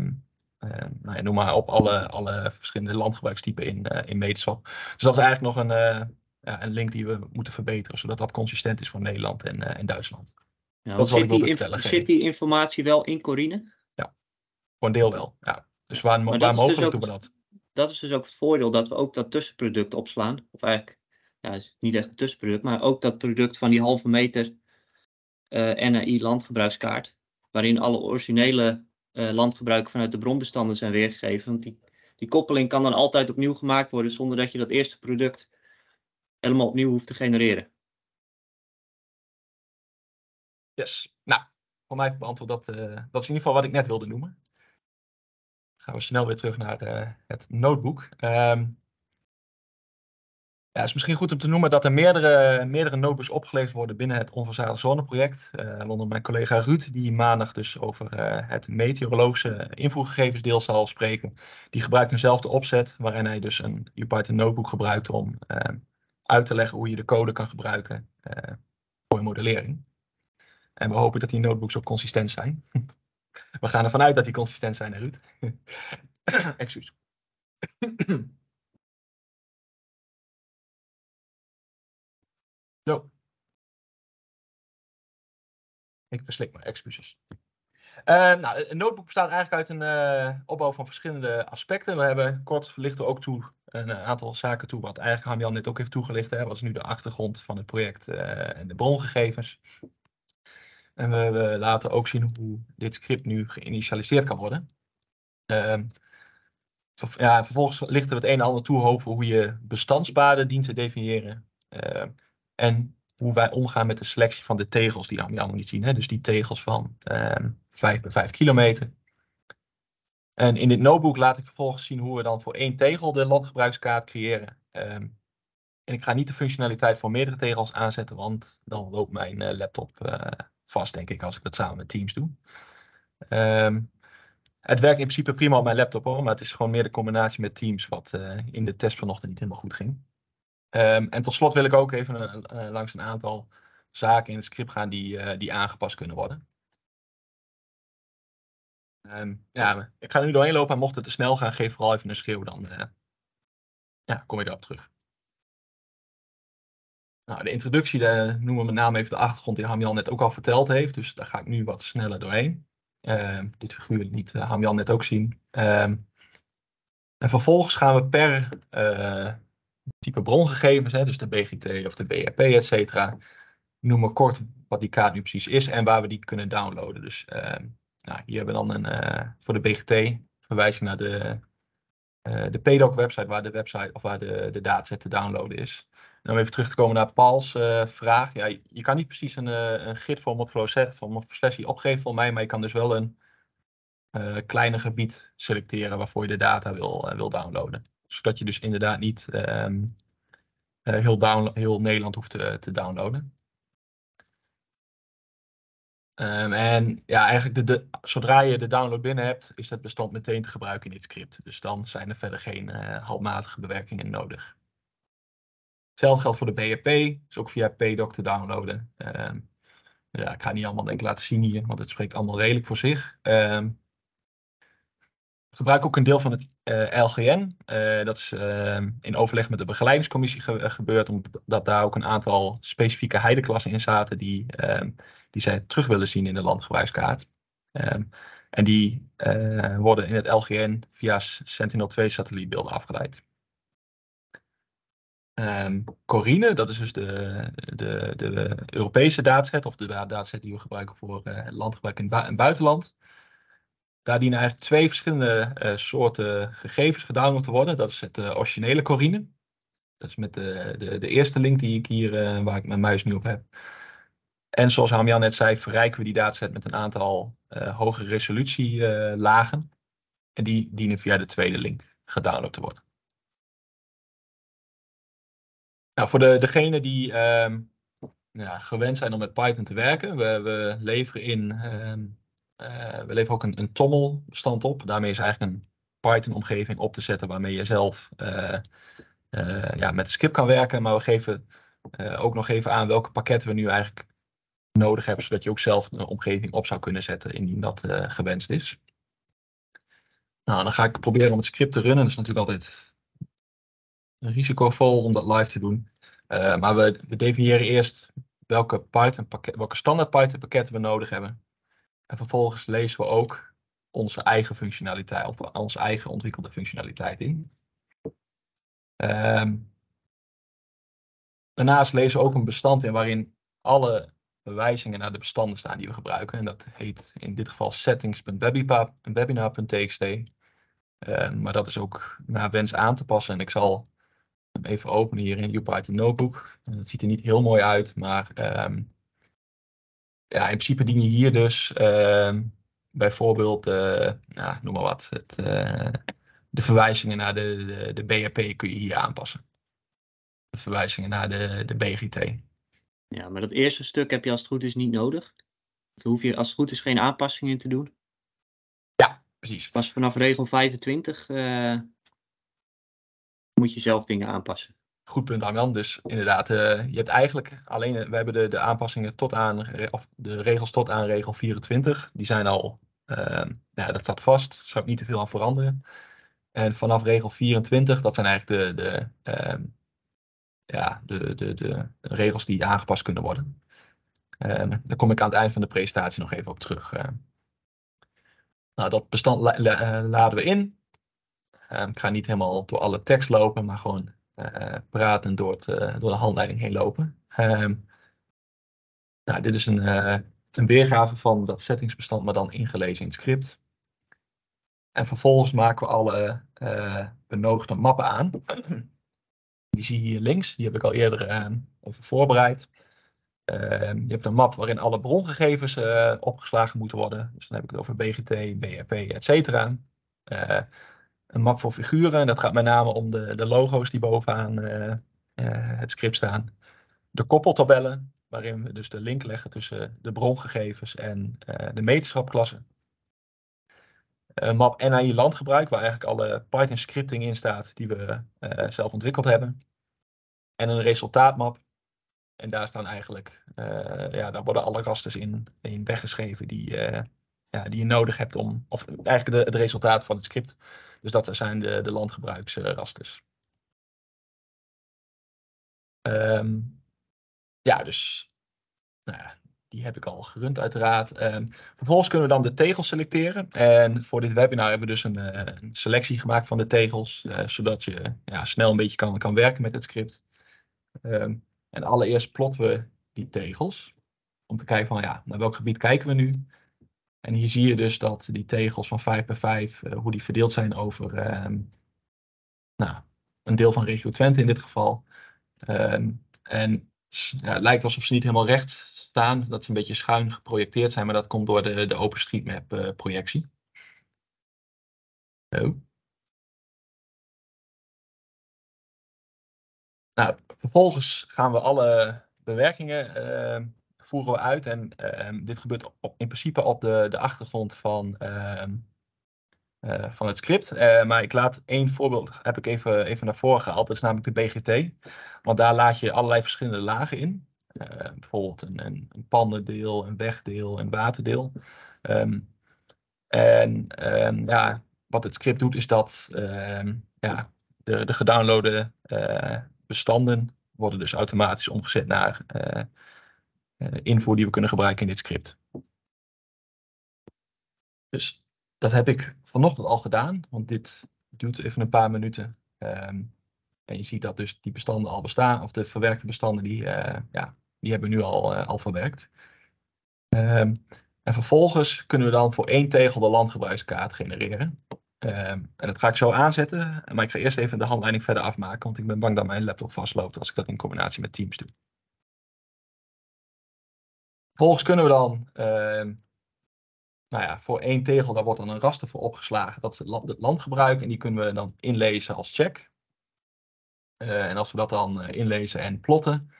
nou ja, noem maar op alle, alle verschillende landgebruikstypen in, eh, in wetenschap. Dus dat is eigenlijk nog een, ja, een link die we moeten verbeteren, zodat dat consistent is voor Nederland en, eh, en Duitsland. Ja, Dat wat zit, die vertellen, zit die informatie wel in Corine? Voor een deel wel, ja. Dus waar, Maar waar dus mogelijk ook doen we dat. Dat is dus ook het voordeel dat we ook dat tussenproduct opslaan. Of eigenlijk, ja, is niet echt een tussenproduct, maar ook dat product van die halve meter eh NAI landgebruikskaart. Waarin alle originele eh, landgebruiken vanuit de bronbestanden zijn weergegeven. Want die, die koppeling kan dan altijd opnieuw gemaakt worden zonder dat je dat eerste product helemaal opnieuw hoeft te genereren. Yes. Nou, voor mij beantwoord dat. eh, dat is in ieder geval wat ik net wilde noemen. Gaan we snel weer terug naar eh, het notebook. Ehm, ja, het is misschien goed om te noemen dat er meerdere, meerdere notebooks opgeleverd worden binnen het Onverzadigde Zonneproject. Eh waaronder mijn collega Ruud, die maandag dus over het meteorologische invoergegevensdeel zal spreken. Die gebruikt eenzelfde opzet, waarin hij dus een UPython notebook gebruikt om eh, uit te leggen hoe je de code kan gebruiken eh, voor je modellering. En we hopen dat die notebooks ook consistent zijn. [laughs] We gaan ervan uit dat die consistent zijn, hè, Ruud. [coughs] Excuus. [coughs] Zo. Ik verslik mijn excuses. Eh, nou, een notebook bestaat eigenlijk uit een eh, opbouw van verschillende aspecten. We hebben kort lichten we ook toe een aantal zaken toe, wat eigenlijk Hamjan net ook heeft toegelicht. Hè. Wat is nu de achtergrond van het project eh, en de brongegevens. En we, laten ook zien hoe dit script nu geïnitialiseerd kan worden. Ehm, ja, vervolgens lichten we het een en ander toe over hoe je bestandspaden dient te definiëren. Ehm, en hoe wij omgaan met de selectie van de tegels die allemaal niet zien. Hè? Dus die tegels van ehm 5 bij 5 kilometer. En in dit notebook laat ik vervolgens zien hoe we dan voor één tegel de landgebruikskaart creëren. Ehm, en ik ga niet de functionaliteit voor meerdere tegels aanzetten, want dan loopt mijn eh, laptop eh, vast, denk ik, als ik dat samen met Teams doe. Ehm, het werkt in principe prima op mijn laptop hoor, maar het is gewoon meer de combinatie met Teams wat eh, in de test vanochtend niet helemaal goed ging. Ehm, en tot slot wil ik ook even langs een aantal zaken in het script gaan die, die aangepast kunnen worden. Ehm, ja, ik ga er nu doorheen lopen en mocht het te snel gaan, geef vooral even een schreeuw, dan eh, ja, kom je erop terug. Nou, de introductie daar noemen we met name even de achtergrond die Hamjan net ook al verteld heeft. Dus daar ga ik nu wat sneller doorheen. Ehm, dit figuur liet uh, Hamjan net ook zien. Ehm, en vervolgens gaan we per uh, type brongegevens, hè, dus de BGT of de BRP, et cetera, noemen kort wat die kaart nu precies is en waar we die kunnen downloaden. Dus nou, hier hebben we dan een, uh, voor de BGT verwijzing naar de, uh, de PDOC website, waar de website of waar de, de dataset te downloaden is. En om even terug te komen naar Paul's uh, vraag. Ja, je kan niet precies een, een git voor Modflow opgeven voor mij, maar je kan dus wel een uh, gebied selecteren waarvoor je de data wil, wil downloaden. Zodat je dus inderdaad niet um, heel, down, heel Nederland hoeft te, te downloaden. Um, en ja, eigenlijk de, zodra je de download binnen hebt, is het bestand meteen te gebruiken in dit script. Dus dan zijn er verder geen handmatige bewerkingen nodig. Hetzelfde geldt voor de BRP, is ook via PDoc te downloaden. Um, ja, ik ga niet allemaal denk laten zien hier, want het spreekt allemaal redelijk voor zich. Um, gebruik ook een deel van het uh, LGN. Uh, dat is uh, in overleg met de begeleidingscommissie ge gebeurd, omdat daar ook een aantal specifieke heideklassen in zaten die, die zij terug willen zien in de landgebruikskaart. en die eh, worden in het LGN via Sentinel-2 satellietbeelden afgeleid. Ehm Corine, dat is dus de, de, de Europese dataset, of de dataset die we gebruiken voor eh, landgebruik in het buitenland. Daar dienen eigenlijk twee verschillende eh, soorten gegevens gedownload te worden. Dat is het eh, originele Corine. Dat is met de, de, de eerste link die ik hier, eh, waar ik mijn muis nu op heb. En zoals Hamjan net zei, verrijken we die dataset met een aantal hoge resolutie lagen. En die dienen via de tweede link gedownload te worden. Nou, voor de, degene die ehm, ja, gewend zijn om met Python te werken, we, we leveren in, ehm, eh, we leveren ook een, een tommelbestand op. Daarmee is eigenlijk een Python-omgeving op te zetten waarmee je zelf eh, eh, ja, met een script kan werken. Maar we geven eh, ook nog even aan welke pakketten we nu eigenlijk nodig hebben, zodat je ook zelf een omgeving op zou kunnen zetten indien dat eh, gewenst is. Nou, dan ga ik proberen om het script te runnen. Dat is natuurlijk altijd risicovol om dat live te doen. Eh, maar we, we definiëren eerst welke, Python pakket, welke standaard Python pakketten we nodig hebben. En vervolgens lezen we ook onze eigen functionaliteit of onze eigen ontwikkelde functionaliteit in. Ehm, daarnaast lezen we ook een bestand in waarin alle verwijzingen naar de bestanden staan die we gebruiken. En dat heet in dit geval settings.webinar.txt. Ehm, maar dat is ook naar wens aan te passen. En ik zal hem even openen hier in UPython Notebook. Het ziet er niet heel mooi uit, maar ehm, ja, in principe dien je hier dus ehm, bijvoorbeeld, eh, nou, noem maar wat, het, eh, de verwijzingen naar de, de, de BRP kun je hier aanpassen. De verwijzingen naar de, de BGT. Ja, maar dat eerste stuk heb je als het goed is niet nodig. Daar hoef je als het goed is geen aanpassingen in te doen. Precies. Pas vanaf regel 25 eh, moet je zelf dingen aanpassen. Goed punt, Arjan. Dus inderdaad, eh, je hebt eigenlijk alleen, we hebben de, de aanpassingen tot aan, of de regels tot aan regel 24. Die zijn al, ehm, ja, dat staat vast. Daar zou ik niet te veel aan veranderen. En vanaf regel 24, dat zijn eigenlijk de, de, ehm, ja, de, de, de regels die aangepast kunnen worden. Ehm, daar kom ik aan het eind van de presentatie nog even op terug. eh. Nou, dat bestand eh, laden we in. Ik ga niet helemaal door alle tekst lopen, maar gewoon eh, praten door, het, eh, door de handleiding heen lopen. Ehm, nou, dit is een, eh, een weergave van dat settingsbestand, maar dan ingelezen in het script. En vervolgens maken we alle benodigde mappen aan. [clears throat] Die zie je hier links, die heb ik al eerder eh, even voorbereid. Ehm, je hebt een map waarin alle brongegevens opgeslagen moeten worden. Dus dan heb ik het over BGT, BRP, et cetera. Een map voor figuren. En dat gaat met name om de, de logo's die bovenaan eh, eh, het script staan. De koppeltabellen, waarin we dus de link leggen tussen de brongegevens en eh, de meterschapklassen. Een map NAI landgebruik, waar eigenlijk alle Python scripting in staat die we zelf ontwikkeld hebben. En een resultaatmap. En daar staan eigenlijk, ja, daar worden alle rasters in, in weggeschreven die, ja, die je nodig hebt om, of eigenlijk de, het resultaat van het script. Dus dat zijn de, de landgebruiksrasters. Ehm, ja, dus nou ja, die heb ik al gerund uiteraard. Ehm, vervolgens kunnen we dan de tegels selecteren. En voor dit webinar hebben we dus een, eh, selectie gemaakt van de tegels, eh, zodat je ja, snel een beetje kan, kan werken met het script. Ehm, en allereerst plotten we die tegels. Om te kijken van ja, naar welk gebied kijken we nu. En hier zie je dus dat die tegels van 5 bij 5, eh, hoe die verdeeld zijn over ehm, nou, een deel van regio Twente in dit geval. Ehm, en ja, het lijkt alsof ze niet helemaal recht staan, dat ze een beetje schuin geprojecteerd zijn, maar dat komt door de, de OpenStreetMap eh, projectie. Zo. Nou, vervolgens gaan we alle bewerkingen ehm, voeren we uit. En ehm, dit gebeurt in principe op de, de achtergrond van, ehm, eh, van het script. Eh, maar ik laat één voorbeeld, heb ik even, even naar voren gehaald. Dat is namelijk de BGT. Want daar laat je allerlei verschillende lagen in. Eh, bijvoorbeeld een, een, een pannendeel, een wegdeel, een waterdeel. Ehm, en ja, wat het script doet is dat ja, de, de gedownloade bestanden worden dus automatisch omgezet naar eh, info die we kunnen gebruiken in dit script. Dus dat heb ik vanochtend al gedaan, want dit duurt even een paar minuten. Ehm, En je ziet dat dus die bestanden al bestaan, of de verwerkte bestanden, die, eh, ja, die hebben we nu al, eh, al verwerkt. Ehm, en vervolgens kunnen we dan voor één tegel de landgebruikskaart genereren. Ehm, en dat ga ik zo aanzetten, maar ik ga eerst even de handleiding verder afmaken, want ik ben bang dat mijn laptop vastloopt als ik dat in combinatie met Teams doe. Vervolgens kunnen we dan, ehm, nou ja, voor één tegel, daar wordt dan een raster voor opgeslagen. Dat is het, land, landgebruik en die kunnen we dan inlezen als check. Eh, en als we dat dan eh, inlezen en plotten,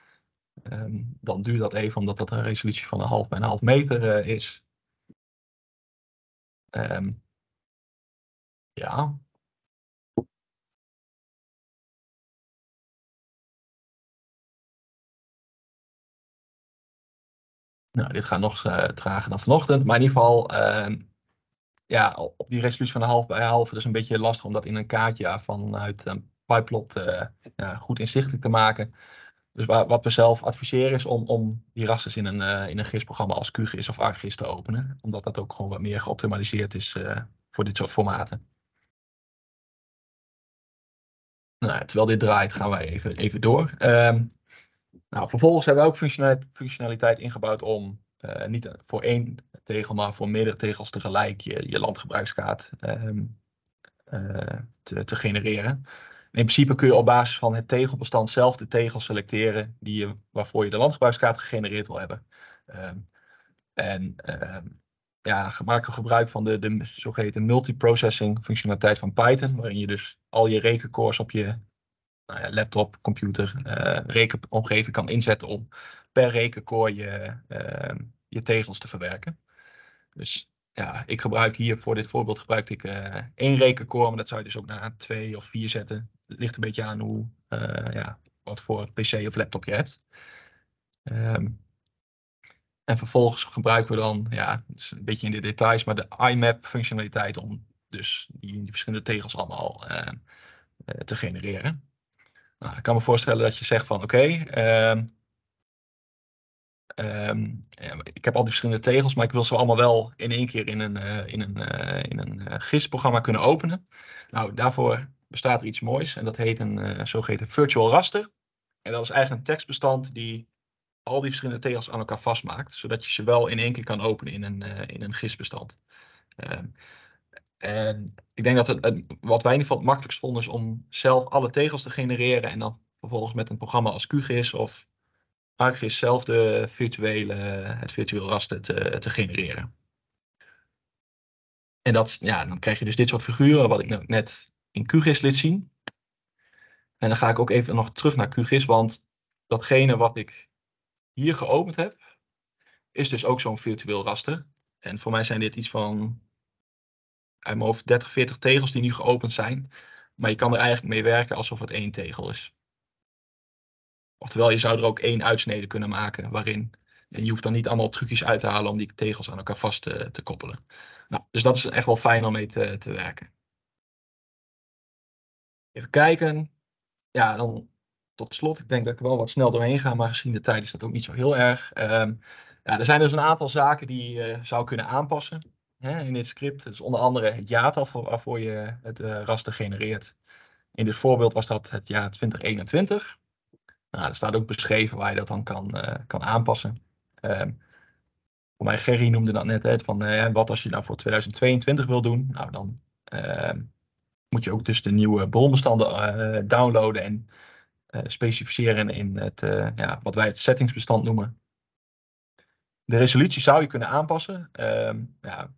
ehm, dan duurt dat even omdat dat een resolutie van een half bij een half meter eh, is. Ehm, ja. Nou, dit gaat nog uh, trager dan vanochtend, maar in ieder geval, ehm, ja, op die resolutie van een half bij half, dus een beetje lastig om dat in een kaartje vanuit een pipeplot uh, ja, goed inzichtelijk te maken. Dus wat we zelf adviseren is om, om die rasters in een, in een GIS-programma als QGIS of ArcGIS te openen, omdat dat ook gewoon wat meer geoptimaliseerd is voor dit soort formaten. Nou, terwijl dit draait, gaan wij even, even door. Um, nou, vervolgens hebben we ook functionaliteit, functionaliteit ingebouwd om uh, niet voor één tegel, maar voor meerdere tegels tegelijk je, je landgebruikskaart um, uh, te, te, genereren. In principe kun je op basis van het tegelbestand zelf de tegels selecteren die je, waarvoor je de landgebruikskaart gegenereerd wil hebben. Um, en ja, maken gebruik van de, de zogeheten multiprocessing functionaliteit van Python, waarin je dus al je rekencores op je nou ja, laptop, computer, uh, rekenomgeving kan inzetten om per rekencore je, uh, je tegels te verwerken. Dus ja, ik gebruik hier voor dit voorbeeld gebruikte ik uh, één rekencore, maar dat zou je dus ook naar twee of vier zetten. Het ligt een beetje aan hoe, ja, wat voor PC of laptop je hebt. Um, en vervolgens gebruiken we dan, ja, een beetje in de details, maar de IMAP functionaliteit om dus die, die verschillende tegels allemaal te genereren. Nou, ik kan me voorstellen dat je zegt van oké, um, ja, ik heb al die verschillende tegels, maar ik wil ze allemaal wel in één keer in een, uh, in een, in een GIS-programma kunnen openen. Nou, daarvoor bestaat er iets moois en dat heet een zogeheten virtual raster. En dat is eigenlijk een tekstbestand die al die verschillende tegels aan elkaar vastmaakt, zodat je ze wel in één keer kan openen in een, uh, in een GIS-bestand. En ik denk dat het, wat wij in ieder geval het makkelijkst vonden is om zelf alle tegels te genereren en dan vervolgens met een programma als QGIS of ArcGIS zelf de virtuele, het virtueel raster te, te genereren. En dat, ja, dan krijg je dus dit soort figuren, wat ik net in QGIS liet zien. En dan ga ik ook even nog terug naar QGIS, want datgene wat ik hier geopend heb, is dus ook zo'n virtueel raster. En voor mij zijn dit iets van uit mijn hoofd 30, 40 tegels die nu geopend zijn. Maar je kan er eigenlijk mee werken alsof het één tegel is. Oftewel, je zou er ook één uitsnede kunnen maken waarin. En je hoeft dan niet allemaal trucjes uit te halen om die tegels aan elkaar vast te, koppelen. Nou, dus dat is echt wel fijn om mee te, te werken. Even kijken. Ja, dan tot slot, ik denk dat ik wel wat snel doorheen ga, maar gezien de tijd is dat ook niet zo heel erg. Um, ja, er zijn dus een aantal zaken die je uh, zou kunnen aanpassen hè, in dit script. Dus onder andere het jaartal waarvoor je het uh, raster genereert. In dit voorbeeld was dat het jaar 2021. Nou, er staat ook beschreven waar je dat dan kan, uh, kan aanpassen. Um, voor mij, Gerry noemde dat net, hè, van wat als je nou voor 2022 wil doen. Nou, dan ehm, moet je ook dus de nieuwe bronbestanden downloaden en specificeren in het, ja, wat wij het settingsbestand noemen. De resolutie zou je kunnen aanpassen. Uh, ja,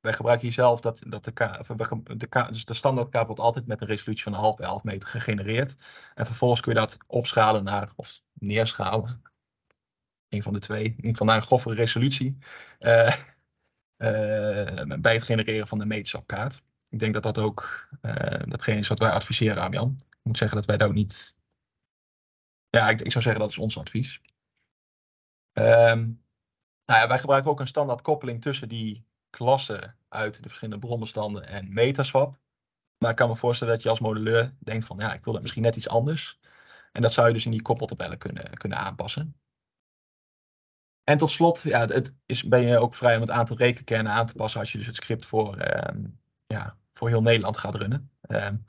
wij gebruiken hier zelf dat, dat de, de, de, dus de standaardkaart wordt altijd met een resolutie van een half bij meter gegenereerd. En vervolgens kun je dat opschalen naar, of neerschalen, een van de twee, in ieder geval naar een groffere resolutie, uh, bij het genereren van de meetstapkaart. Ik denk dat dat ook datgene is wat wij adviseren, Amian. Ik moet zeggen dat wij daar ook niet ja, ik, ik, zou zeggen dat is ons advies. Um, nou ja, wij gebruiken ook een standaard koppeling tussen die klassen uit de verschillende bronbestanden en Metaswap. Maar ik kan me voorstellen dat je als modelleur denkt van ja, ik wil dat misschien net iets anders. En dat zou je dus in die koppeltabellen kunnen, kunnen aanpassen. En tot slot, ja, het is, ben je ook vrij om het aantal rekenkernen aan te passen als je dus het script voor, um, ja, voor heel Nederland gaat runnen. Um,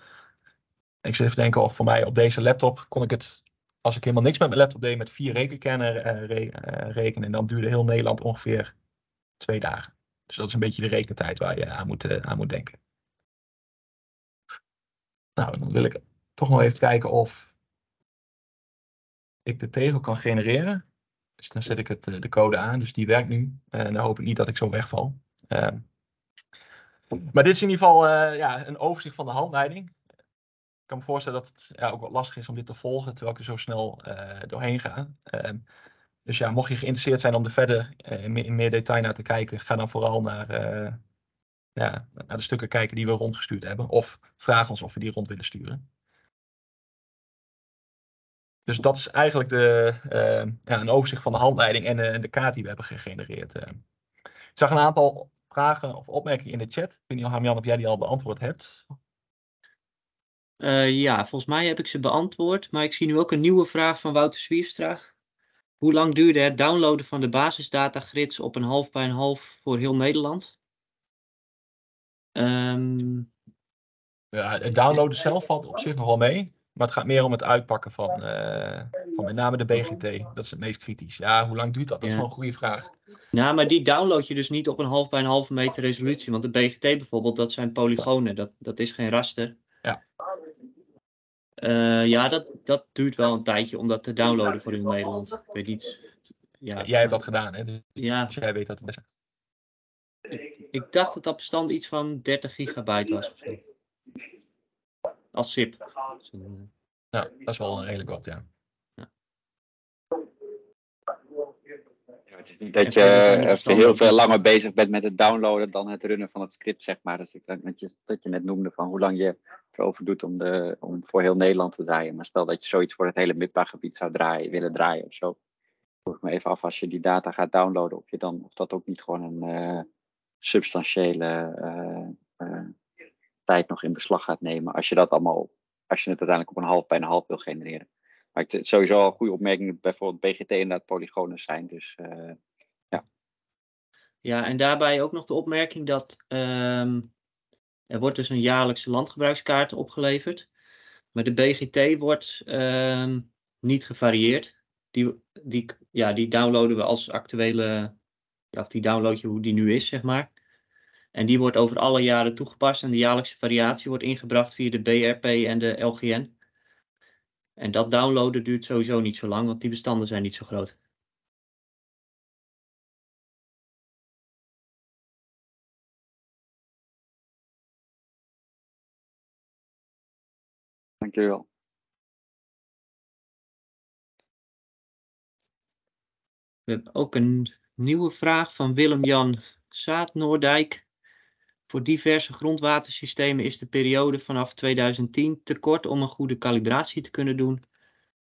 Ik zit even denken of voor mij op deze laptop kon ik het, als ik helemaal niks met mijn laptop deed, met vier rekenkernen eh, eh, rekenen. En dan duurde heel Nederland ongeveer twee dagen. Dus dat is een beetje de rekentijd waar je aan moet, eh, aan moet denken. Nou, dan wil ik toch nog even kijken of ik de tegel kan genereren. Dus dan zet ik het, eh, de code aan, dus die werkt nu. En dan hoop ik niet dat ik zo wegval. Ehm, maar dit is in ieder geval eh, ja, een overzicht van de handleiding. Ik kan me voorstellen dat het ja, ook wat lastig is om dit te volgen, terwijl ik er zo snel eh, doorheen ga. Dus ja, mocht je geïnteresseerd zijn om er verder eh, in, meer, detail naar te kijken, ga dan vooral naar, eh, ja, naar de stukken kijken die we rondgestuurd hebben. Of vraag ons of we die rond willen sturen. Dus dat is eigenlijk de, eh, ja, een overzicht van de handleiding en, de kaart die we hebben gegenereerd. Ik zag een aantal vragen of opmerkingen in de chat. Ik weet niet, Harmjan, of jij die al beantwoord hebt. Ja, volgens mij heb ik ze beantwoord. Maar ik zie nu ook een nieuwe vraag van Wouter Zwierstra. Hoe lang duurde het downloaden van de basisdatagrids op een half bij een half voor heel Nederland? Ehm, Ja, het downloaden zelf valt op zich nog wel mee. Maar het gaat meer om het uitpakken van, eh, van met name de BGT. Dat is het meest kritisch. Ja, hoe lang duurt dat? Dat is Ja. wel een goede vraag. nou, maar die download je dus niet op een half bij een halve meter resolutie. Want de BGT bijvoorbeeld, dat zijn polygonen. Dat, dat is geen raster. Ja. Eh, ja, dat, dat duurt wel een tijdje om dat te downloaden voor heel Nederland. Ik weet niet. Ja, Jij hebt dat gedaan, hè? Dus Ja, jij weet dat het best. ik dacht dat dat bestand iets van 30 gigabyte was. Of zo. Als zip. Dus, Ja, dat is wel redelijk wat, ja. Ja, het is niet dat je heel veel langer bezig bent met het downloaden dan het runnen van het script, zeg maar. Dus ik denk dat je, dat je net noemde van hoe lang je erover doet om, de, om voor heel Nederland te draaien. Maar stel dat je zoiets voor het hele MIPA-gebied zou draaien, willen draaien of zo. Vroeg ik me even af als je die data gaat downloaden, of, je dan, of dat ook niet gewoon een eh, substantiële eh, eh, tijd nog in beslag gaat nemen. Als je dat allemaal, als je het uiteindelijk op een half bij een half wil genereren. Maar het is sowieso al een goede opmerking dat bijvoorbeeld BGT inderdaad polygonen zijn. Dus eh, Ja, en daarbij ook nog de opmerking dat ehm, er wordt dus een jaarlijkse landgebruikskaart opgeleverd. Maar de BGT wordt ehm, niet gevarieerd. Die, die, ja, die downloaden we als actuele, ja, die download je hoe die nu is, zeg maar. En die wordt over alle jaren toegepast en de jaarlijkse variatie wordt ingebracht via de BRP en de LGN. En dat downloaden duurt sowieso niet zo lang, want die bestanden zijn niet zo groot. Dank jullie wel. We hebben ook een nieuwe vraag van Willem-Jan Zaad-Noordijk. Voor diverse grondwatersystemen is de periode vanaf 2010 te kort om een goede kalibratie te kunnen doen.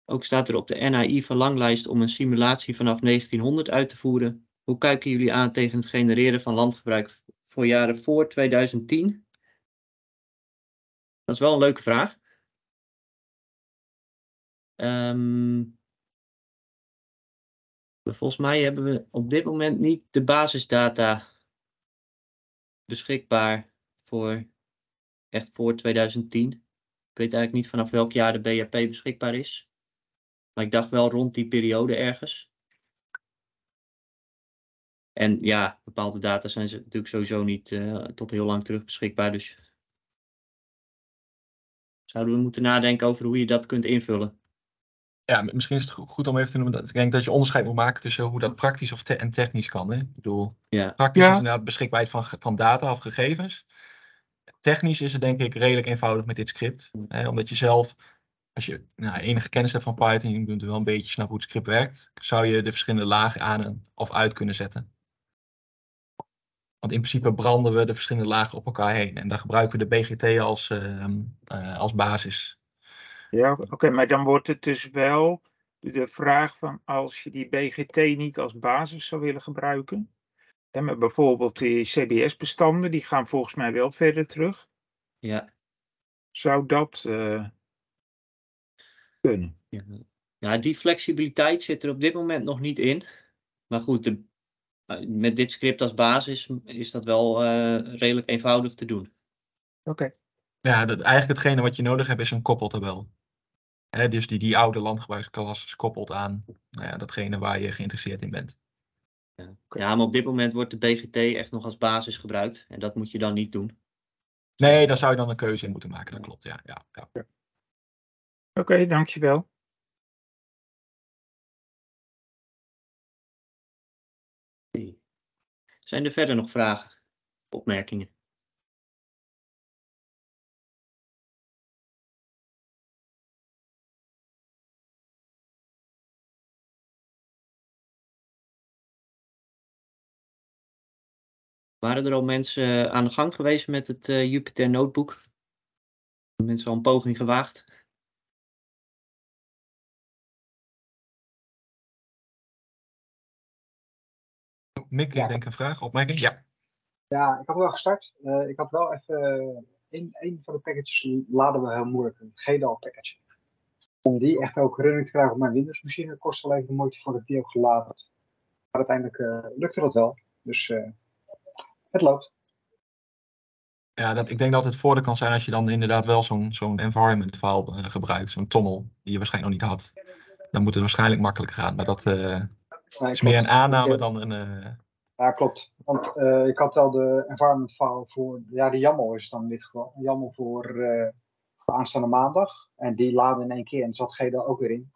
Ook staat er op de NAI verlanglijst om een simulatie vanaf 1900 uit te voeren. Hoe kijken jullie aan tegen het genereren van landgebruik voor jaren voor 2010? Dat is wel een leuke vraag. Ehm Volgens mij hebben we op dit moment niet de basisdata beschikbaar voor echt voor 2010. Ik weet eigenlijk niet vanaf welk jaar de BHP beschikbaar is. Maar ik dacht wel rond die periode ergens. En ja, bepaalde data zijn ze natuurlijk sowieso niet eh, tot heel lang terug beschikbaar. Dus zouden we moeten nadenken over hoe je dat kunt invullen. Ja, misschien is het go- goed om even te noemen dat ik denk dat je onderscheid moet maken tussen hoe dat praktisch of te- en technisch kan. Hè? Ik bedoel, Ja. praktisch Ja. is inderdaad beschikbaarheid van, van data of gegevens. Technisch is het denk ik redelijk eenvoudig met dit script. Hè? Omdat je zelf, als je nou, enige kennis hebt van Python, je kunt wel een beetje snappen hoe het script werkt, zou je de verschillende lagen aan en- of uit kunnen zetten. Want in principe branden we de verschillende lagen op elkaar heen. En daar gebruiken we de BGT als, ehm, eh, als basis. Ja, oké, maar dan wordt het dus wel de vraag van als je die BGT niet als basis zou willen gebruiken. Hè, maar bijvoorbeeld die CBS-bestanden, die gaan volgens mij wel verder terug. Ja. Zou dat eh, kunnen? Ja. ja, die flexibiliteit zit er op dit moment nog niet in. Maar goed, de, eh, met dit script als basis is dat wel eh, redelijk eenvoudig te doen. Oké. Ja, dat, eigenlijk hetgene wat je nodig hebt is een koppeltabel. Hè, dus die, die oude landgebruiksklasses koppelt aan nou ja, datgene waar je geïnteresseerd in bent. Ja. ja, maar op dit moment wordt de BGT echt nog als basis gebruikt. En dat moet je dan niet doen. Nee, daar zou je dan een keuze in moeten maken. Dat klopt, ja. ja, ja. Oké, dankjewel. Zijn er verder nog vragen? Opmerkingen? Waren er al mensen aan de gang geweest met het uh, Jupyter Notebook? Mensen al een poging gewaagd? Mick, Ja. ik denk een vraag, opmerking? Ja. Ja, ik had wel gestart. Eh, ik had wel even. een, een van de packages laden we heel moeilijk. Een GDAL package. Om die echt ook running te krijgen op mijn Windows machine kost wel even de moeite voordat ik die ook geladen. Maar uiteindelijk eh, lukte dat wel. Dus eh, het loopt. Ja, dat, ik denk dat het voordeel kan zijn als je dan inderdaad wel zo'n zo'n environment file eh, gebruikt, zo'n tommel, die je waarschijnlijk nog niet had. Dan moet het waarschijnlijk makkelijker gaan, maar dat eh, Nee, is meer een aanname dan een... eh, Ja, klopt. Want eh, ik had wel de environment file voor. Ja, de YAML is dan in dit geval. YAML voor, eh, voor aanstaande maandag. En die laden in één keer. En er zat GDAL ook weer in.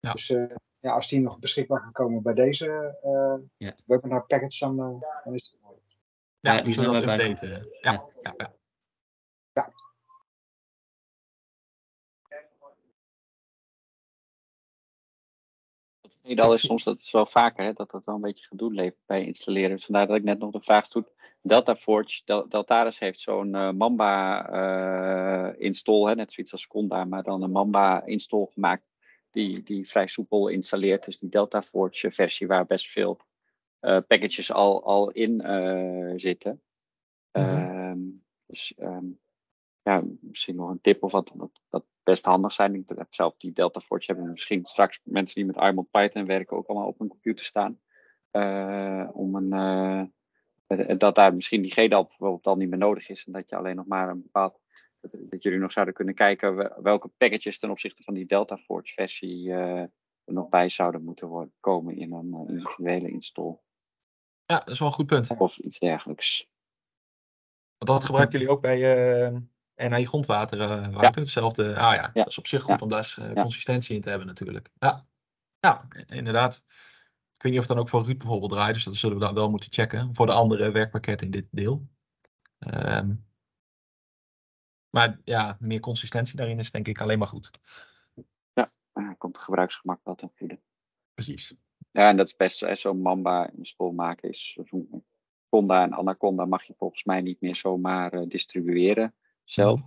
Ja. Dus eh, ja, als die nog beschikbaar kan komen bij deze eh Ja. webinar package, dan, dan is het. Ja, ja, die zullen we zijn bij- updaten. Ja, ja, ja. Edal is soms, dat is wel vaker, hè, dat dat wel een beetje gedoe levert bij installeren. Vandaar dat ik net nog de vraag stoot. Delta Forge, Del- Deltaris heeft zo'n eh, Mamba eh, install, hè, net zoiets als Conda, maar dan een Mamba install gemaakt die, die vrij soepel installeert. Dus die Delta Forge versie waar best veel packages al, al in eh, zitten. Mhm. Ehm, dus ehm, ja, misschien nog een tip of wat, wat, dat best handig zijn. Ik heb zelf die Delta Forge hebben misschien straks mensen die met ARM op Python werken ook allemaal op hun computer staan. Eh, om een, eh, dat daar misschien die GDAL bijvoorbeeld dan niet meer nodig is en dat je alleen nog maar een bepaald dat, dat jullie nog zouden kunnen kijken we- welke packages ten opzichte van die Delta Forge versie eh, er nog bij zouden moeten worden, komen in een eh, individuele install ja, dat is wel een goed punt. of iets dergelijks. Want dat gebruiken jullie ook bij eh NAI grondwater, eh Wouter? Hetzelfde. Ah ja, dat is op zich goed Ja. om daar eh, Ja. consistentie in te hebben natuurlijk. Ja. ja, inderdaad. Ik weet niet of het dan ook voor Ruud bijvoorbeeld draait, dus dat zullen we dan wel moeten checken. Voor de andere werkpakketten in dit deel. Ehm, maar ja, meer consistentie daarin is denk ik alleen maar goed. Ah, komt het gebruiksgemak wel ten goede. Precies. Ja, en dat is best hè, zo'n Mamba een spul maken is. zo'n Conda en Anaconda mag je volgens mij niet meer zomaar eh, distribueren zelf.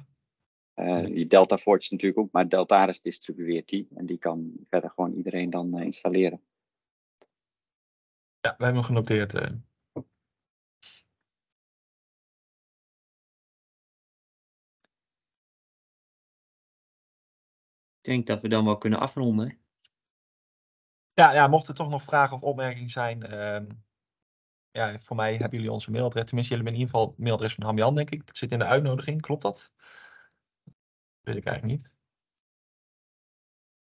Eh. Die Delta Forge natuurlijk ook, maar Deltaris distribueert die. En die kan verder gewoon iedereen dan eh, installeren. Ja, wij hebben hem genoteerd. eh. Ik denk dat we dan wel kunnen afronden. Ja, ja, mocht er toch nog vragen of opmerkingen zijn. ehm, ja, voor mij hebben jullie onze mailadres. Tenminste, jullie hebben in ieder geval het mailadres van Hamjan, denk ik. Dat zit in de uitnodiging, klopt dat? Weet ik eigenlijk niet.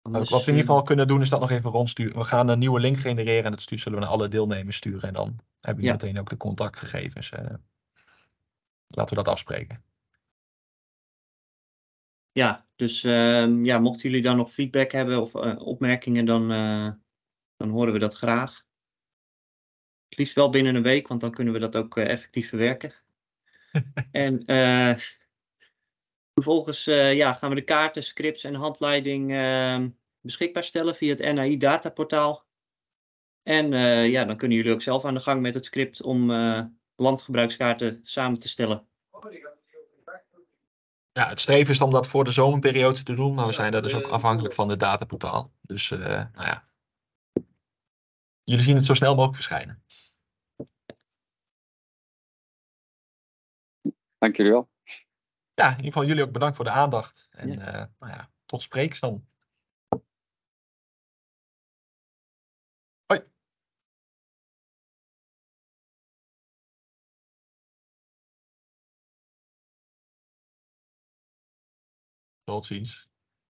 Anders, Wat we in ieder geval kunnen doen, is dat nog even rondsturen. We gaan een nieuwe link genereren en dat stuur, zullen we naar alle deelnemers sturen. En dan hebben jullie Ja. meteen ook de contactgegevens. eh. laten we dat afspreken. Ja, dus ehm, ja, mochten jullie dan nog feedback hebben of eh, opmerkingen, dan, eh, dan horen we dat graag. Het liefst wel binnen een week, want dan kunnen we dat ook eh, effectief verwerken. [laughs] en eh, vervolgens eh, ja, gaan we de kaarten, scripts en handleiding ehm, beschikbaar stellen via het NAI dataportaal. En eh, ja, dan kunnen jullie ook zelf aan de gang met het script om eh, landgebruikskaarten samen te stellen. Ja, het streven is om dat voor de zomerperiode te doen, maar we zijn daar dus ook afhankelijk van het dataportaal. Dus, eh, nou ja. Jullie zien het zo snel mogelijk verschijnen. Dank jullie wel. Ja, in ieder geval jullie ook bedankt voor de aandacht. En Ja. eh, nou ja, tot spreeks dan. Tot ziens.